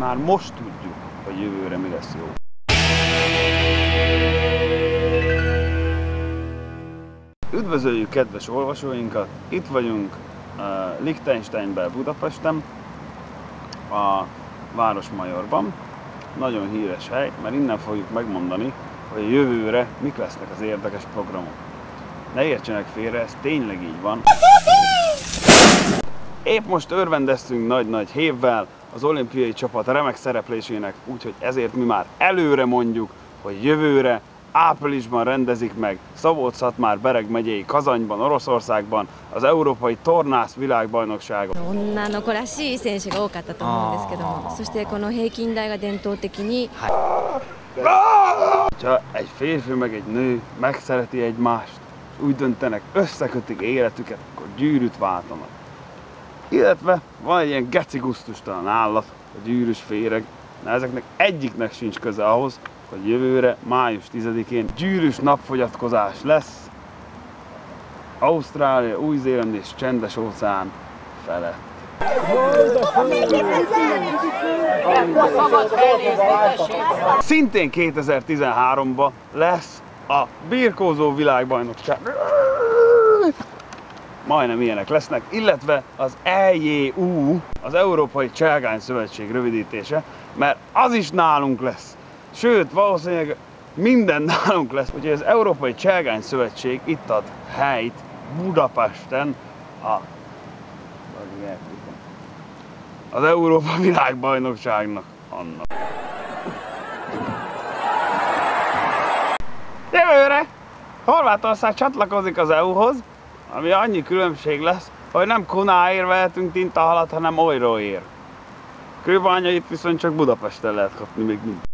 már most tudjuk, hogy jövőre mi lesz jó. Üdvözöljük kedves olvasóinkat! Itt vagyunk uh, Liechtensteinben, Budapesten, a Városmajorban. Nagyon híres hely, mert innen fogjuk megmondani, hogy jövőre mik lesznek az érdekes programok. Ne értsenek félre, ez tényleg így van. Épp most örvendeztünk nagy-nagy hévvel az olimpiai csapat remek szereplésének, úgyhogy ezért mi már előre mondjuk, hogy jövőre áprilisban rendezik meg szabolcs már Bereg megyei Kazanyban, Oroszországban az Európai Tornász világbajnokságot. 女の子らしい選手が多かったと思うんですけどもそしてこの平均台が伝統的に Ha egy férfi meg egy nő megszereti egymást, és úgy döntenek, összekötik életüket, akkor gyűrűt váltanak. Illetve van egy ilyen geci gusztustalan állat, a gyűrűs féreg, na ezeknek egyiknek sincs köze ahhoz, hogy jövőre, május 10-én gyűrűs napfogyatkozás lesz Ausztrália, Új-Zéland és Csendes óceán felett. Szintén 2013-ban lesz a birkózó világbajnokság. Majdnem ilyenek lesznek, illetve az EJU, az Európai Cselgány Szövetség rövidítése, mert az is nálunk lesz. Sőt, valószínűleg minden nálunk lesz. Úgyhogy az Európai Cselgány Szövetség itt ad helyt Budapesten a az Európa világbajnokságnak annak. Jövőre Horvátország csatlakozik az EU-hoz, ami annyi különbség lesz, hogy nem Kunáért vehetünk tintahalat, hanem Olyróért. Kőbányait viszont csak Budapesten lehet kapni még mindig.